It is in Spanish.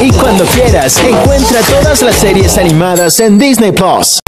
Y cuando quieras, encuentra todas las series animadas en Disney Plus.